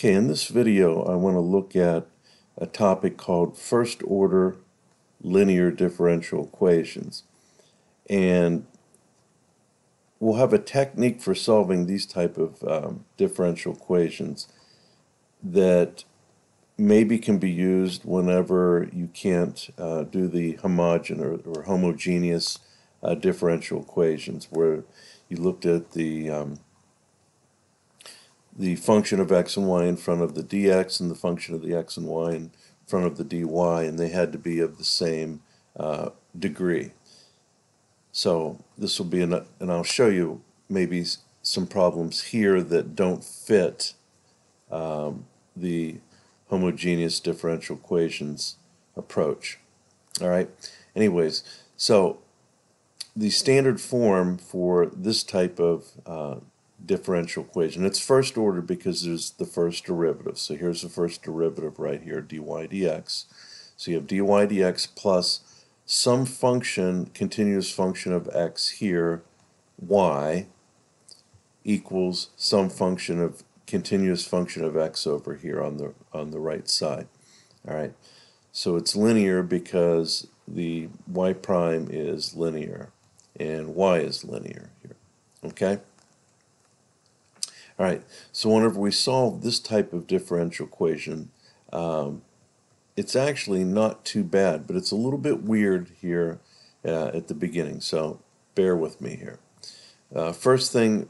Okay, in this video I want to look at a topic called first order linear differential equations. And we'll have a technique for solving these type of um, differential equations that maybe can be used whenever you can't uh, do the homogeneous or, or homogeneous uh, differential equations where you looked at the um, the function of x and y in front of the dx and the function of the x and y in front of the dy, and they had to be of the same uh, degree. So this will be, an, and I'll show you maybe some problems here that don't fit um, the homogeneous differential equations approach. All right. Anyways, so the standard form for this type of uh, differential equation. It's first order because there's the first derivative. So here's the first derivative right here, dy dx. So you have dy dx plus some function, continuous function of x here, y, equals some function of continuous function of x over here on the on the right side. All right. So it's linear because the y prime is linear and y is linear here. Okay? All right, so whenever we solve this type of differential equation, um, it's actually not too bad, but it's a little bit weird here uh, at the beginning, so bear with me here. Uh, first thing,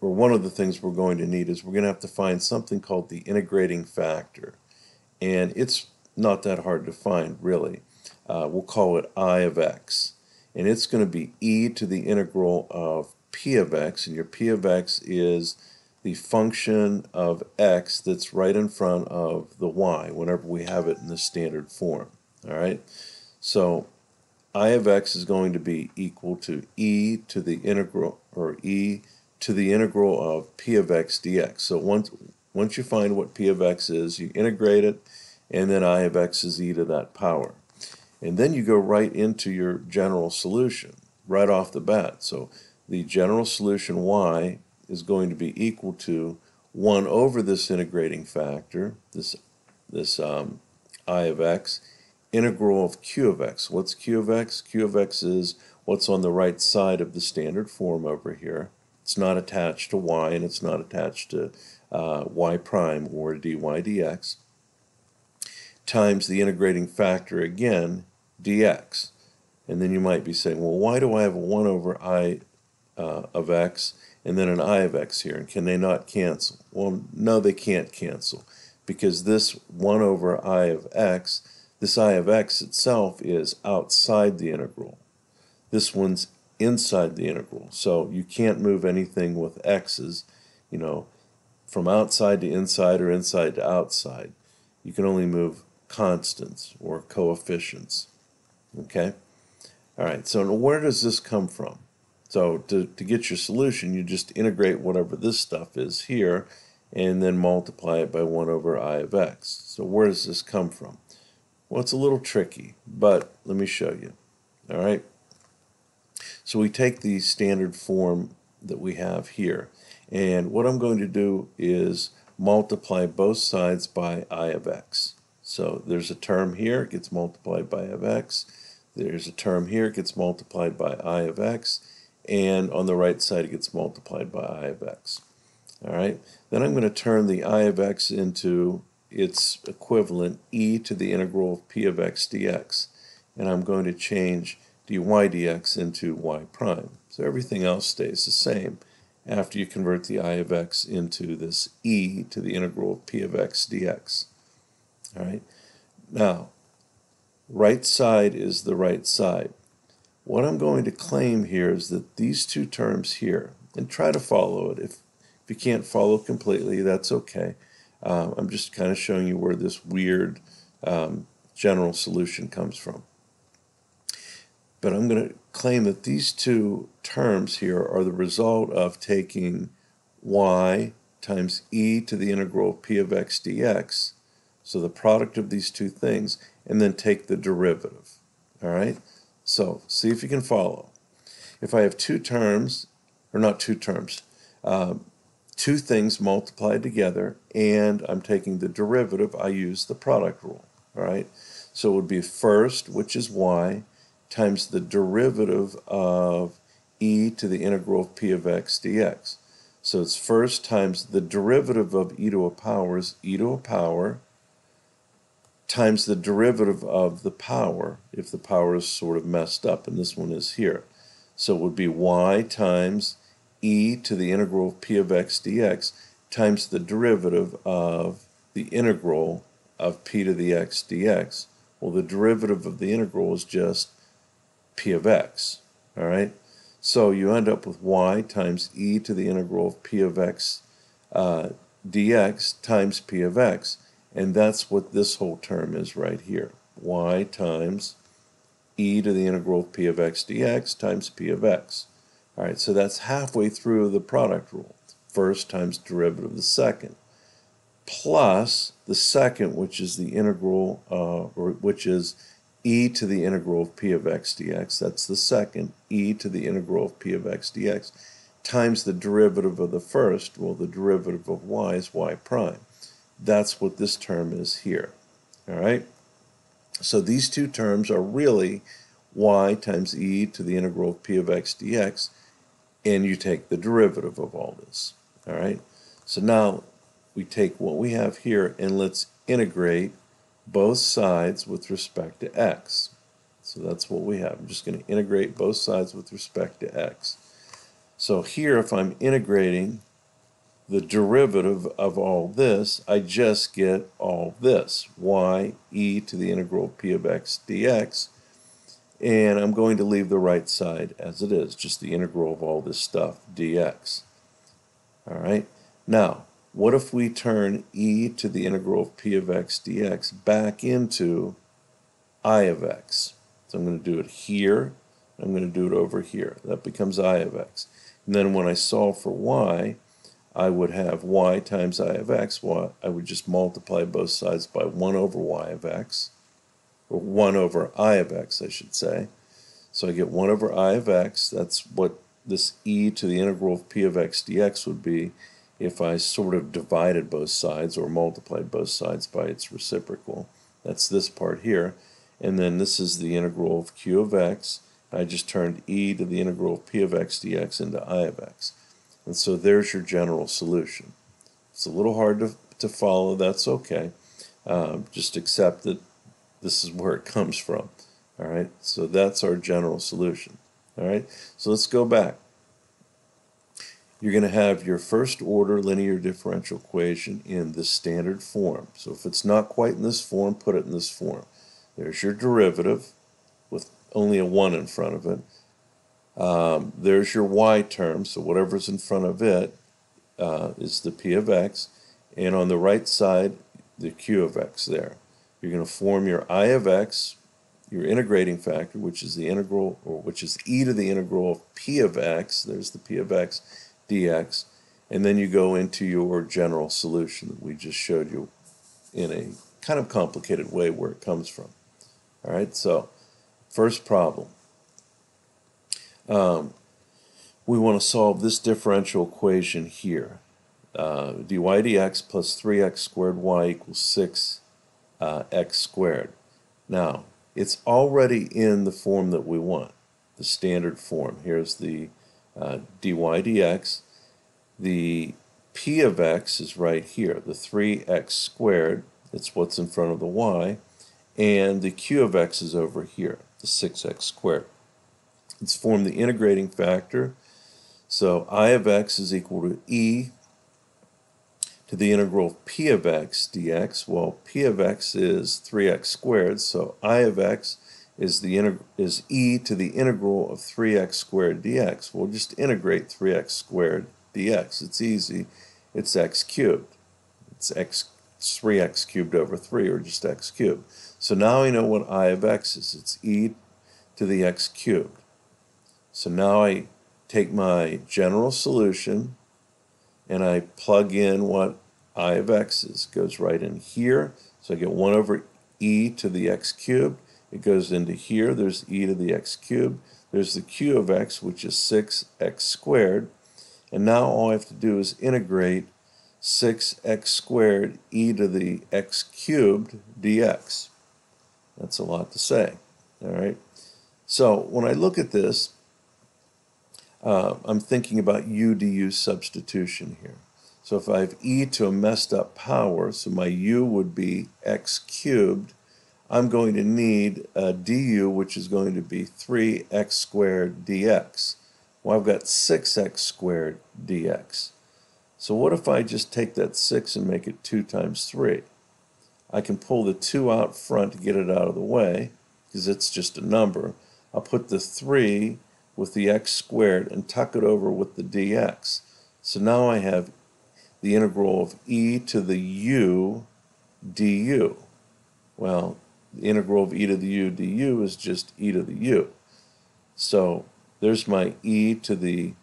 or one of the things we're going to need is we're going to have to find something called the integrating factor. And it's not that hard to find, really. Uh, we'll call it I of x. And it's going to be e to the integral of p of x, and your p of x is the function of x that's right in front of the y whenever we have it in the standard form. All right, so i of x is going to be equal to e to the integral or e to the integral of p of x dx. So once once you find what p of x is, you integrate it, and then i of x is e to that power. And then you go right into your general solution right off the bat. So the general solution y is going to be equal to 1 over this integrating factor, this, this um, i of x, integral of q of x. What's q of x? q of x is what's on the right side of the standard form over here. It's not attached to y and it's not attached to uh, y prime or dy dx times the integrating factor again dx. And then you might be saying, well, why do I have a 1 over i uh, of x and then an i of x here. And can they not cancel? Well, no, they can't cancel because this 1 over i of x, this i of x itself is outside the integral. This one's inside the integral. So you can't move anything with x's, you know, from outside to inside or inside to outside. You can only move constants or coefficients. Okay? All right, so where does this come from? So to, to get your solution, you just integrate whatever this stuff is here and then multiply it by 1 over i of x. So where does this come from? Well, it's a little tricky, but let me show you. All right. So we take the standard form that we have here, and what I'm going to do is multiply both sides by i of x. So there's a term here, it gets multiplied by i of x. There's a term here, it gets multiplied by i of x and on the right side it gets multiplied by i of x. All right, then I'm going to turn the i of x into its equivalent e to the integral of p of x dx, and I'm going to change dy dx into y prime. So everything else stays the same after you convert the i of x into this e to the integral of p of x dx. All right, now right side is the right side. What I'm going to claim here is that these two terms here, and try to follow it. If, if you can't follow completely, that's okay. Um, I'm just kind of showing you where this weird um, general solution comes from. But I'm going to claim that these two terms here are the result of taking y times e to the integral of p of x dx, so the product of these two things, and then take the derivative. All right? So see if you can follow. If I have two terms, or not two terms, uh, two things multiplied together, and I'm taking the derivative, I use the product rule. All right, so it would be first, which is y, times the derivative of e to the integral of p of x dx. So it's first times the derivative of e to a power is e to a power times the derivative of the power if the power is sort of messed up, and this one is here. So it would be y times e to the integral of p of x dx times the derivative of the integral of p to the x dx. Well, the derivative of the integral is just p of x, all right? So you end up with y times e to the integral of p of x uh, dx times p of x. And that's what this whole term is right here. y times e to the integral of p of x dx times p of x. All right, so that's halfway through the product rule. First times derivative of the second, plus the second, which is the integral, uh, or which is e to the integral of p of x dx, that's the second, e to the integral of p of x dx, times the derivative of the first, well, the derivative of y is y prime. That's what this term is here, all right? So these two terms are really y times e to the integral of p of x dx, and you take the derivative of all this, all right? So now we take what we have here and let's integrate both sides with respect to x. So that's what we have. I'm just going to integrate both sides with respect to x. So here, if I'm integrating the derivative of all this, I just get all this, y e to the integral of p of x dx, and I'm going to leave the right side as it is, just the integral of all this stuff, dx. All right, now, what if we turn e to the integral of p of x dx back into i of x? So I'm going to do it here, I'm going to do it over here. That becomes i of x. And then when I solve for y, I would have y times i of x. I would just multiply both sides by 1 over y of x, or 1 over i of x, I should say. So I get 1 over i of x. That's what this e to the integral of p of x dx would be if I sort of divided both sides or multiplied both sides by its reciprocal. That's this part here. And then this is the integral of q of x. I just turned e to the integral of p of x dx into i of x. And so there's your general solution. It's a little hard to, to follow, that's okay. Um, just accept that this is where it comes from. All right, so that's our general solution. All right, so let's go back. You're going to have your first order linear differential equation in the standard form. So if it's not quite in this form, put it in this form. There's your derivative with only a 1 in front of it. Um, there's your y term, so whatever's in front of it uh, is the p of x, and on the right side, the q of x there. You're going to form your i of x, your integrating factor, which is the integral, or which is e to the integral of p of x, there's the p of x, dx, and then you go into your general solution that we just showed you in a kind of complicated way where it comes from. All right, so first problem. Um, we want to solve this differential equation here. Uh, dy dx plus 3x squared y equals 6x uh, squared. Now, it's already in the form that we want, the standard form. Here's the uh, dy dx. The p of x is right here, the 3x squared. It's what's in front of the y. And the q of x is over here, the 6x squared. Let's form the integrating factor. So i of x is equal to e to the integral of p of x dx. Well, p of x is 3x squared, so i of x is the is e to the integral of 3x squared dx. We'll just integrate 3x squared dx. It's easy. It's x cubed. It's x 3x cubed over 3, or just x cubed. So now we know what i of x is. It's e to the x cubed. So now I take my general solution and I plug in what i of x is. Goes right in here. So I get 1 over e to the x cubed. It goes into here. There's e to the x cubed. There's the q of x, which is 6x squared. And now all I have to do is integrate 6x squared e to the x cubed dx. That's a lot to say. All right. So when I look at this, uh, I'm thinking about u du substitution here. So if I have e to a messed up power, so my u would be x cubed, I'm going to need a du, which is going to be 3x squared dx. Well, I've got 6x squared dx. So what if I just take that 6 and make it 2 times 3? I can pull the 2 out front to get it out of the way, because it's just a number. I'll put the 3 with the x squared and tuck it over with the dx. So now I have the integral of e to the u du. Well, the integral of e to the u du is just e to the u. So there's my e to the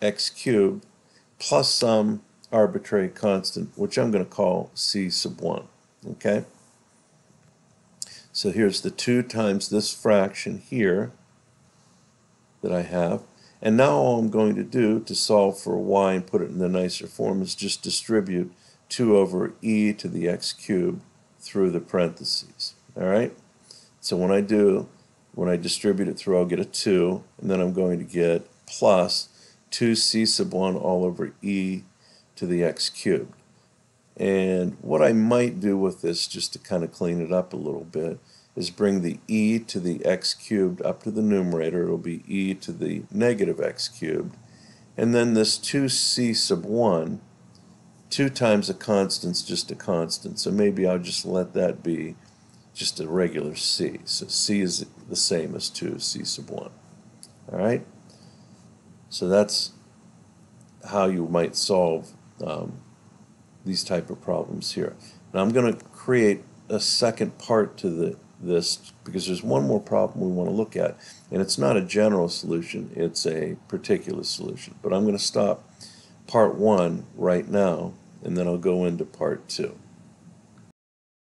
x cubed plus some arbitrary constant, which I'm going to call c sub 1. Okay? So here's the 2 times this fraction here that I have. And now all I'm going to do to solve for y and put it in the nicer form is just distribute 2 over e to the x cubed through the parentheses. All right? So when I do, when I distribute it through, I'll get a 2, and then I'm going to get plus 2c sub 1 all over e to the x cubed. And what I might do with this, just to kind of clean it up a little bit, is bring the e to the x cubed up to the numerator. It'll be e to the negative x cubed. And then this 2c sub 1, 2 times a constant's just a constant. So maybe I'll just let that be just a regular c. So c is the same as 2c sub 1. All right? So that's how you might solve um, these type of problems here. Now I'm going to create a second part to the this because there's one more problem we want to look at and it's not a general solution it's a particular solution but I'm going to stop part one right now and then I'll go into part two